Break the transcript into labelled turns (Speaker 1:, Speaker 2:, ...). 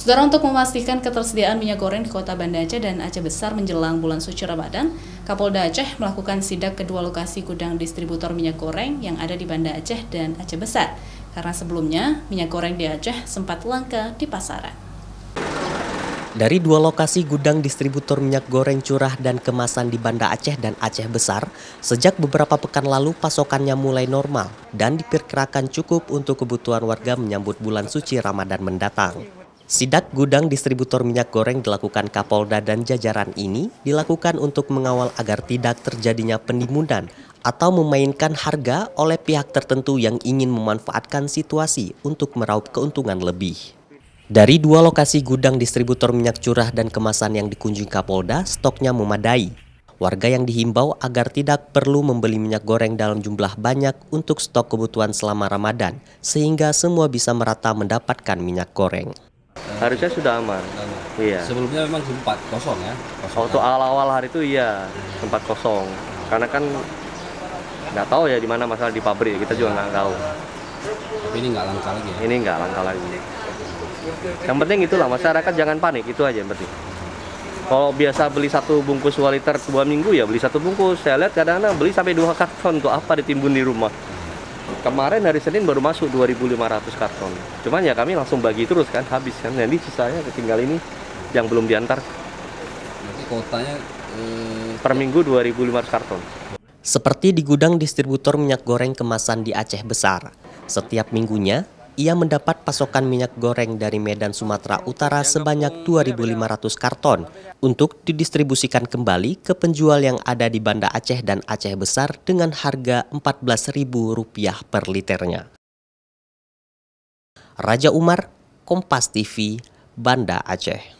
Speaker 1: Saudara untuk memastikan ketersediaan minyak goreng di kota Banda Aceh dan Aceh Besar menjelang bulan suci Ramadan, Kapolda Aceh melakukan sidak kedua lokasi gudang distributor minyak goreng yang ada di Banda Aceh dan Aceh Besar. Karena sebelumnya minyak goreng di Aceh sempat langka di pasaran.
Speaker 2: Dari dua lokasi gudang distributor minyak goreng curah dan kemasan di Banda Aceh dan Aceh Besar, sejak beberapa pekan lalu pasokannya mulai normal dan diperkirakan cukup untuk kebutuhan warga menyambut bulan suci Ramadan mendatang. Sidak gudang distributor minyak goreng dilakukan Kapolda dan jajaran ini dilakukan untuk mengawal agar tidak terjadinya penimbunan atau memainkan harga oleh pihak tertentu yang ingin memanfaatkan situasi untuk meraup keuntungan lebih. Dari dua lokasi gudang distributor minyak curah dan kemasan yang dikunjungi Kapolda, stoknya memadai. Warga yang dihimbau agar tidak perlu membeli minyak goreng dalam jumlah banyak untuk stok kebutuhan selama Ramadan, sehingga semua bisa merata mendapatkan minyak goreng
Speaker 3: harusnya sudah aman.
Speaker 4: Iya. Sebelumnya memang sempat kosong ya.
Speaker 3: Kosong Waktu awal-awal hari itu iya sempat kosong. Karena kan nggak tahu ya di mana masalah di pabrik kita juga nggak tahu.
Speaker 4: Tapi ini nggak langka lagi. Ya?
Speaker 3: Ini nggak langka lagi. Yang penting itulah masyarakat jangan panik itu aja yang penting. Kalau biasa beli satu bungkus 2 liter dua minggu ya beli satu bungkus. Saya lihat kadang-kadang beli sampai dua karton untuk apa ditimbun di rumah. Kemarin hari Senin baru masuk 2.500 karton. Cuman ya kami langsung bagi terus kan, habis kan. Nanti sisanya tinggal ini yang belum diantar.
Speaker 4: Berarti kotanya
Speaker 3: eh, per minggu 2.500 karton.
Speaker 2: Seperti di gudang distributor minyak goreng kemasan di Aceh Besar. Setiap minggunya, ia mendapat pasokan minyak goreng dari Medan Sumatera Utara sebanyak 2.500 karton untuk didistribusikan kembali ke penjual yang ada di Banda Aceh dan Aceh Besar dengan harga Rp14.000 per liternya. Raja Umar, Kompas TV, Banda Aceh.